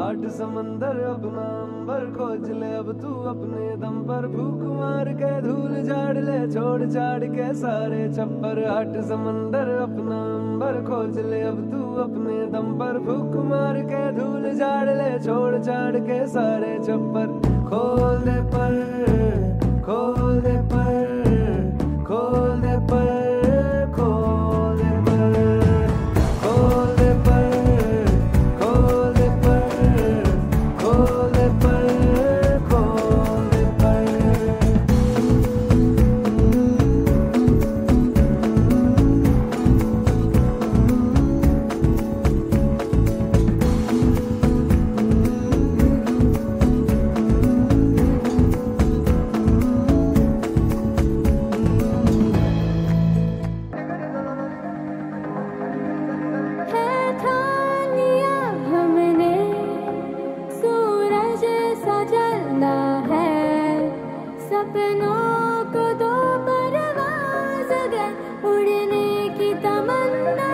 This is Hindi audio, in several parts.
आठ समंदर अपना अंबर खोज ले। अब तू अपने दम पर भूख मार के धूल झाड़ ले। छोड़ छाड़ के सारे छप्पर आठ समंदर अपना अंबर खोज ले। अब तू अपने दम पर भूख मार के धूल झाड़ ले। छोड़ छाड़ के सारे छप्पर पर सपनों को दो परवाज़ अगर उड़ने की तमन्ना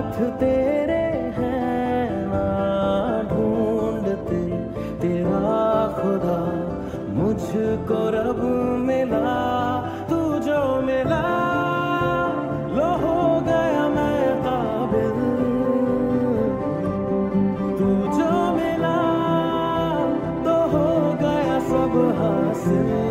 हाथ तेरे हैं ढूंढते तेरा खुदा। मुझको रब मिला, तू जो मिला। लो हो गया मैं काबिल। तू जो मिला तो हो गया सब हासिल।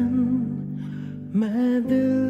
Madden, Madden.